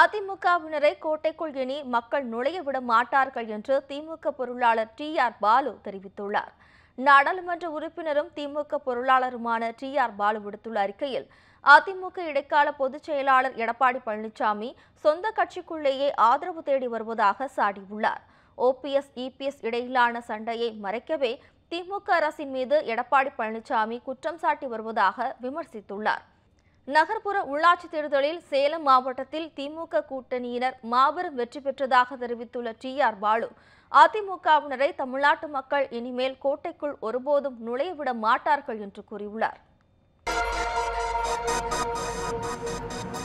அதிமுகவினரை கோட்டைக்குள் இனி மக்கள் நுழைய விட மாட்டார்கள் என்று திமுக பொருளாளர் டி ஆர் பாலு தெரிவித்துள்ளார். நாடாளுமன்ற உறுப்பினரும் திமுக பொருளாளருமான டி ஆர் பாலு விடுத்துள்ள அறிக்கையில் அதிமுக இடைக்கால பொதுச் செயலாளர் எடப்பாடி பழனிசாமி சொந்த கட்சிக்குள்ளேயே ஆதரவு தேடி வருவதாக சாடியுள்ளார். ஓபிஎஸ் இபிஎஸ் இடையிலான சண்டையை மறைக்கவே திமுக அரசின் மீது எடப்பாடி பழனிசாமி குற்றம் சாட்டி வருவதாக விமர்சித்துள்ளார். நகர்ப்புற உள்ளாட்சி தேர்தலில் சேலம் மாவட்டத்தில் திமுக கூட்டணியினர் மாபெரும் வெற்றி பெற்றதாக தெரிவித்துள்ள டி ஆர் பாலு அதிமுகவினரை தமிழ்நாட்டு மக்கள் இனிமேல் கோட்டைக்குள் ஒருபோதும் நுழையவிட மாட்டார்கள் என்று கூறியுள்ளார்.